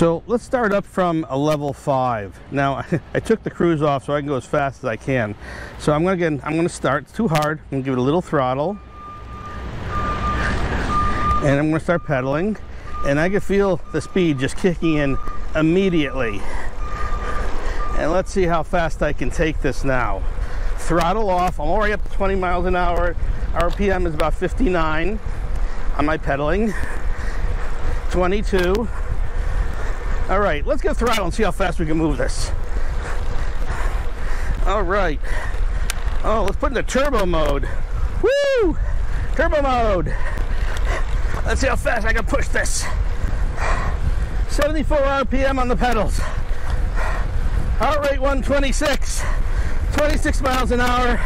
So let's start up from a level five. Now I took the cruise off so I can go as fast as I can. So I'm gonna get, I'm gonna start, it's too hard. I'm gonna give it a little throttle. And I'm gonna start pedaling. And I can feel the speed just kicking in immediately. And let's see how fast I can take this now. Throttle off, I'm already up to 20 miles an hour. RPM is about 59 on my pedaling. 22. All right, let's get throttle and see how fast we can move this. All right. Oh, let's put in the turbo mode. Woo! Turbo mode. Let's see how fast I can push this. 74 RPM on the pedals. Heart rate 126. 26 miles an hour.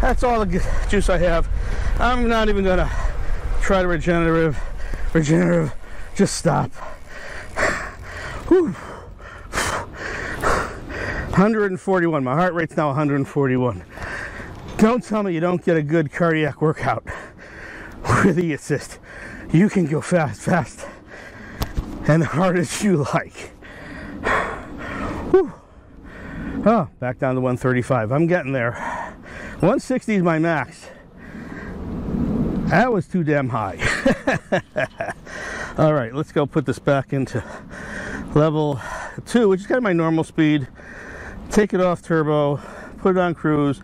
That's all the juice I have. I'm not even gonna try to regenerative, regenerative, just stop. Whew. 141. My heart rate's now 141. Don't tell me you don't get a good cardiac workout with the assist. You can go fast, fast, and hard as you like. Whew. Oh, back down to 135. I'm getting there. 160 is my max. That was too damn high. All right, let's go put this back into level two, which is kind of my normal speed. Take it off turbo, put it on cruise.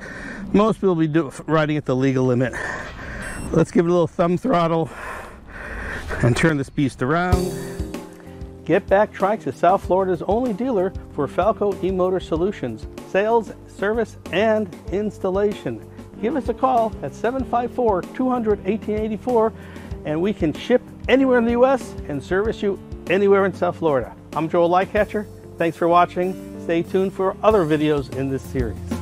Most people will be do, riding at the legal limit. Let's give it a little thumb throttle and turn this beast around. Get Back Trikes is South Florida's only dealer for Falco e-motor solutions, sales, service, and installation. Give us a call at 754-200-1884 and we can ship anywhere in the U.S. and service you anywhere in South Florida. I'm Joel Lightcatcher. Thanks for watching. Stay tuned for other videos in this series.